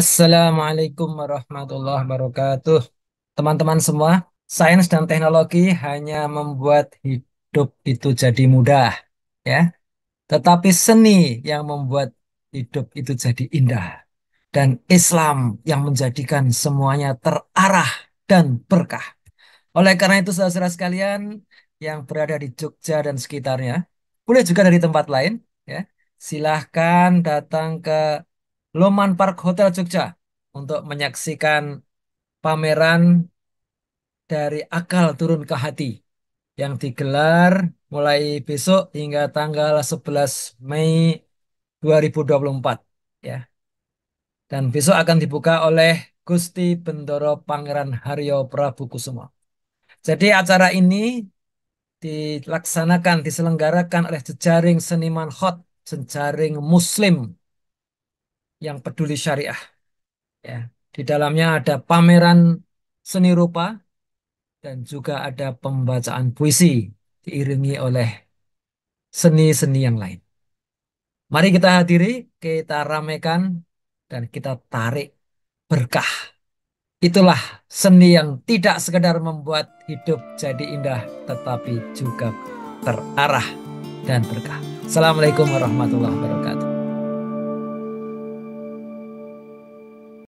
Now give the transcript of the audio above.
Assalamualaikum warahmatullahi wabarakatuh. Teman-teman semua, sains dan teknologi hanya membuat hidup itu jadi mudah, ya. Tetapi seni yang membuat hidup itu jadi indah. Dan Islam yang menjadikan semuanya terarah dan berkah. Oleh karena itu, saudara-saudara sekalian yang berada di Jogja dan sekitarnya, boleh juga dari tempat lain, ya. Silahkan datang ke Loman Park Hotel Jogja untuk menyaksikan pameran dari akal turun ke hati yang digelar mulai besok hingga tanggal 11 Mei 2024 ya. Dan besok akan dibuka oleh Gusti Bendoro Pangeran Haryo Prabu Kusumo. Jadi acara ini dilaksanakan, diselenggarakan oleh jejaring seniman hot, jejaring muslim yang peduli syariah. Ya, di dalamnya ada pameran seni rupa dan juga ada pembacaan puisi diiringi oleh seni-seni yang lain. Mari kita hadiri, kita ramaikan dan kita tarik berkah. Itulah seni yang tidak sekedar membuat hidup jadi indah, tetapi juga terarah dan berkah. Assalamualaikum warahmatullahi wabarakatuh.